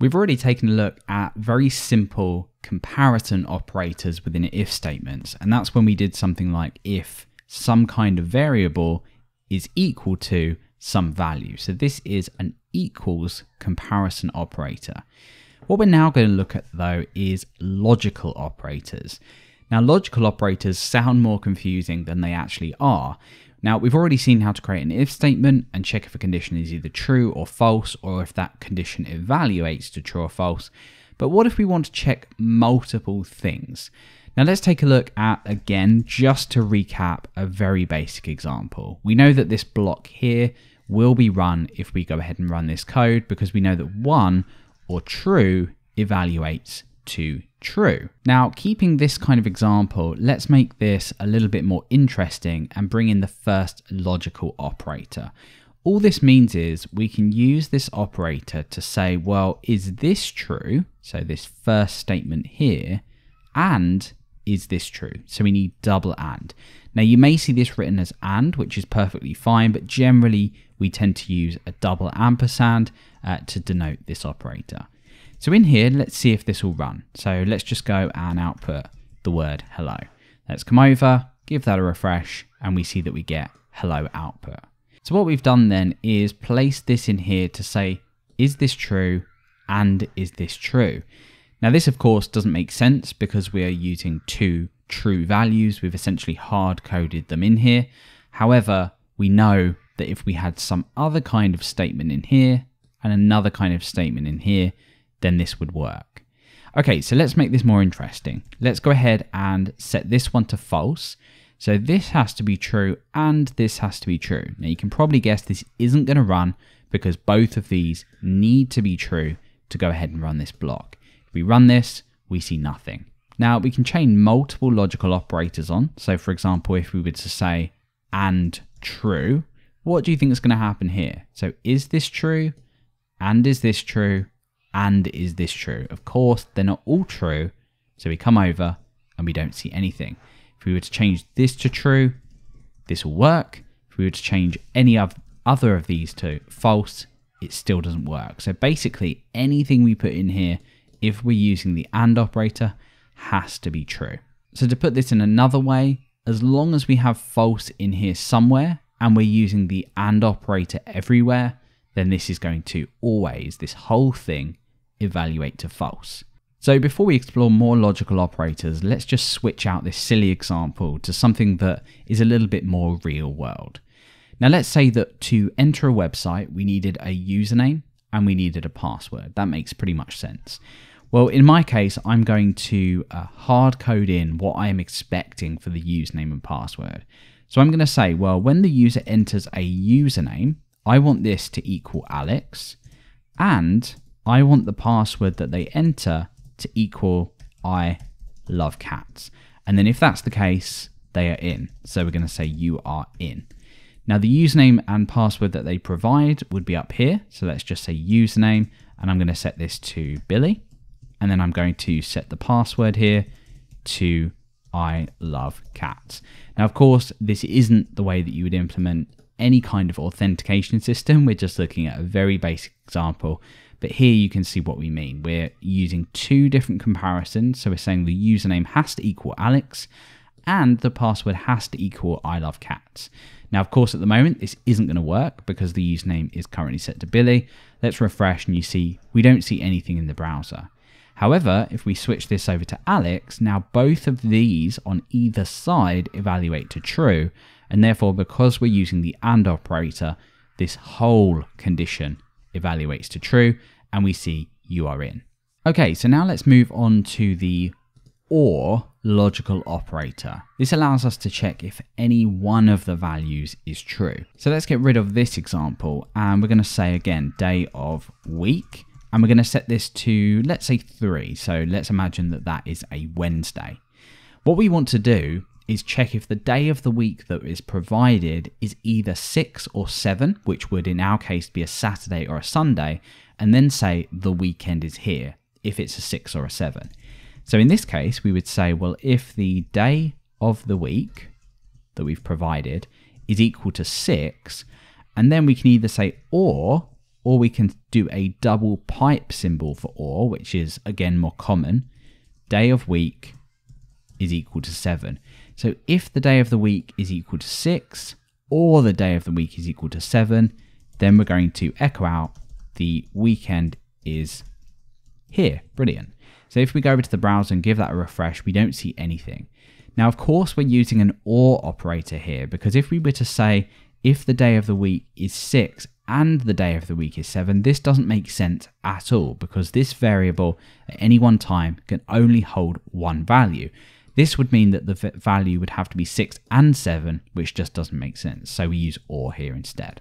We've already taken a look at very simple comparison operators within if statements, and that's when we did something like if some kind of variable is equal to some value. So this is an equals comparison operator. What we're now going to look at though is logical operators. Now logical operators sound more confusing than they actually are. Now we've already seen how to create an if statement and check if a condition is either true or false or if that condition evaluates to true or false. But what if we want to check multiple things? Now let's take a look at, again, just to recap, a very basic example. We know that this block here will be run if we go ahead and run this code because we know that 1 or true evaluates to true. Now, keeping this kind of example, let's make this a little bit more interesting and bring in the first logical operator. All this means is we can use this operator to say, well, is this true? So this first statement here, and is this true? So we need double and. Now you may see this written as and, which is perfectly fine, but generally we tend to use a double ampersand uh, to denote this operator. So in here, let's see if this will run. So let's just go and output the word hello. Let's come over, give that a refresh, and we see that we get hello output. So what we've done then is place this in here to say, is this true and is this true? Now this of course doesn't make sense because we are using two true values. We've essentially hard coded them in here. However, we know that if we had some other kind of statement in here and another kind of statement in here, then this would work. Okay, so let's make this more interesting. Let's go ahead and set this one to false. So this has to be true and this has to be true. Now you can probably guess this isn't going to run because both of these need to be true to go ahead and run this block. If we run this, we see nothing. Now we can chain multiple logical operators on. So for example, if we were to say and true, what do you think is going to happen here? So is this true? And is this true? And is this true? Of course, they're not all true. So we come over and we don't see anything. If we were to change this to true, this will work. If we were to change any of other of these to false, it still doesn't work. So basically anything we put in here if we're using the AND operator, has to be true. So to put this in another way, as long as we have false in here somewhere and we're using the AND operator everywhere, then this is going to always, this whole thing, evaluate to false. So before we explore more logical operators, let's just switch out this silly example to something that is a little bit more real world. Now let's say that to enter a website, we needed a username and we needed a password. That makes pretty much sense. Well, in my case, I'm going to uh, hard code in what I am expecting for the username and password. So I'm going to say, well, when the user enters a username, I want this to equal Alex, and I want the password that they enter to equal I love cats. And then if that's the case, they are in. So we're going to say you are in. Now the username and password that they provide would be up here. So let's just say username, and I'm going to set this to Billy and then I'm going to set the password here to I love cats. Now, of course, this isn't the way that you would implement any kind of authentication system. We're just looking at a very basic example. But here you can see what we mean. We're using two different comparisons. So we're saying the username has to equal Alex and the password has to equal I love cats. Now, of course, at the moment, this isn't going to work because the username is currently set to Billy. Let's refresh and you see we don't see anything in the browser. However, if we switch this over to Alex, now both of these on either side evaluate to true, and therefore because we're using the AND operator, this whole condition evaluates to true, and we see you are in. Okay, so now let's move on to the OR logical operator. This allows us to check if any one of the values is true. So let's get rid of this example, and we're going to say again, day of week, and we're going to set this to, let's say, 3. So let's imagine that that is a Wednesday. What we want to do is check if the day of the week that is provided is either 6 or 7, which would in our case be a Saturday or a Sunday, and then say the weekend is here, if it's a 6 or a 7. So in this case, we would say, well, if the day of the week that we've provided is equal to 6, and then we can either say or or we can do a double pipe symbol for or, which is again more common. Day of week is equal to 7. So if the day of the week is equal to 6, or the day of the week is equal to 7, then we're going to echo out the weekend is here. Brilliant. So if we go over to the browser and give that a refresh, we don't see anything. Now, of course, we're using an OR operator here because if we were to say if the day of the week is 6 and the day of the week is 7, this doesn't make sense at all because this variable at any one time can only hold one value. This would mean that the value would have to be 6 and 7, which just doesn't make sense. So we use OR here instead.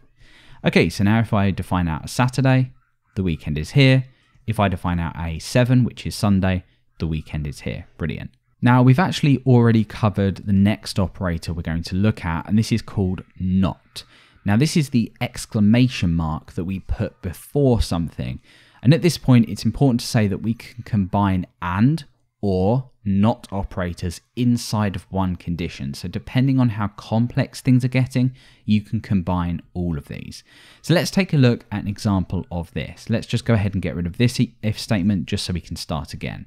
Okay, so now if I define out a Saturday, the weekend is here. If I define out a 7, which is Sunday, the weekend is here. Brilliant. Now, we've actually already covered the next operator we're going to look at, and this is called not. Now, this is the exclamation mark that we put before something. And at this point, it's important to say that we can combine and or not operators inside of one condition. So, depending on how complex things are getting, you can combine all of these. So, let's take a look at an example of this. Let's just go ahead and get rid of this if statement just so we can start again.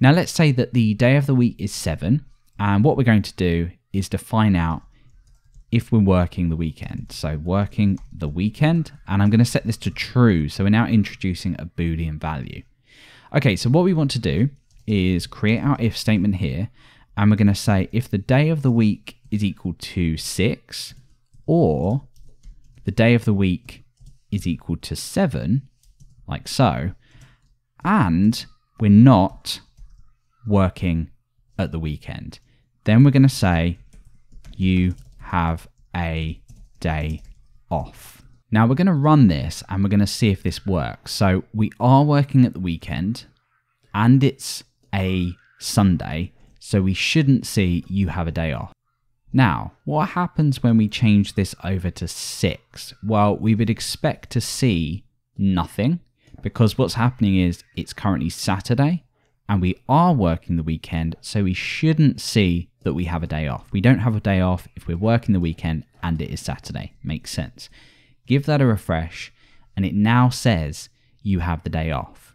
Now, let's say that the day of the week is 7, and what we're going to do is define out if we're working the weekend. So, working the weekend, and I'm going to set this to true. So, we're now introducing a Boolean value. Okay, so what we want to do is create our if statement here, and we're going to say if the day of the week is equal to 6, or the day of the week is equal to 7, like so, and we're not working at the weekend. Then we're going to say you have a day off. Now we're going to run this and we're going to see if this works. So we are working at the weekend and it's a Sunday, so we shouldn't see you have a day off. Now, what happens when we change this over to 6? Well, we would expect to see nothing because what's happening is it's currently Saturday and we are working the weekend, so we shouldn't see that we have a day off. We don't have a day off if we're working the weekend and it is Saturday. Makes sense. Give that a refresh, and it now says you have the day off.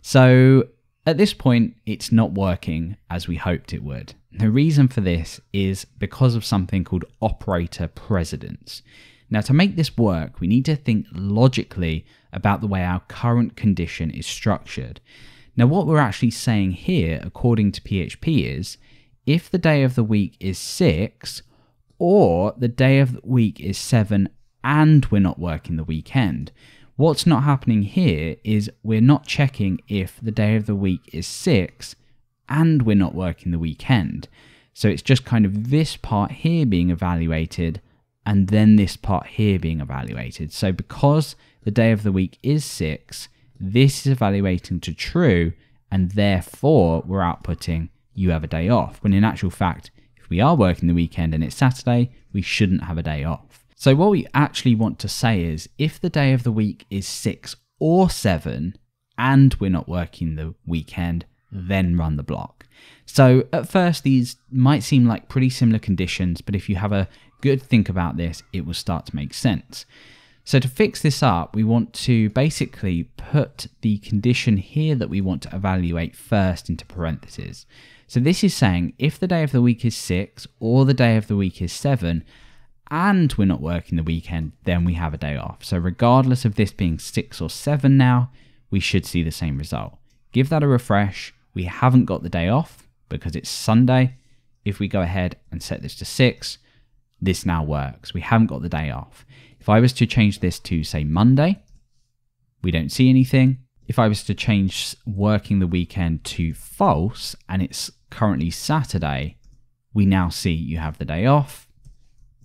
So at this point, it's not working as we hoped it would. The reason for this is because of something called operator precedence. Now, to make this work, we need to think logically about the way our current condition is structured. Now, what we're actually saying here, according to PHP, is if the day of the week is 6 or the day of the week is 7 and we're not working the weekend, what's not happening here is we're not checking if the day of the week is 6 and we're not working the weekend. So it's just kind of this part here being evaluated and then this part here being evaluated. So because the day of the week is 6, this is evaluating to true, and therefore we're outputting you have a day off. When in actual fact, if we are working the weekend and it's Saturday, we shouldn't have a day off. So what we actually want to say is if the day of the week is six or seven and we're not working the weekend, then run the block. So at first, these might seem like pretty similar conditions, but if you have a good think about this, it will start to make sense. So to fix this up, we want to basically put the condition here that we want to evaluate first into parentheses. So this is saying if the day of the week is 6 or the day of the week is 7 and we're not working the weekend, then we have a day off. So regardless of this being 6 or 7 now, we should see the same result. Give that a refresh. We haven't got the day off because it's Sunday. If we go ahead and set this to 6, this now works. We haven't got the day off. If I was to change this to, say, Monday, we don't see anything. If I was to change working the weekend to false and it's currently Saturday, we now see you have the day off.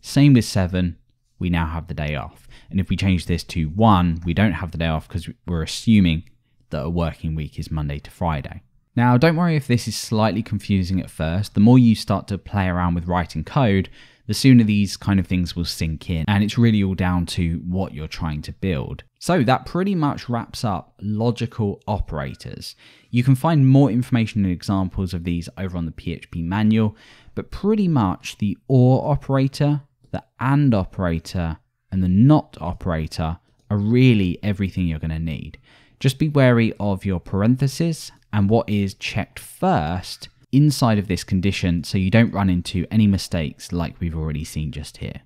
Same with 7, we now have the day off. And if we change this to 1, we don't have the day off because we're assuming that a working week is Monday to Friday. Now, don't worry if this is slightly confusing at first. The more you start to play around with writing code, the sooner these kind of things will sink in. And it's really all down to what you're trying to build. So that pretty much wraps up logical operators. You can find more information and examples of these over on the PHP manual, but pretty much the OR operator, the AND operator, and the NOT operator are really everything you're going to need. Just be wary of your parentheses and what is checked first inside of this condition so you don't run into any mistakes like we've already seen just here.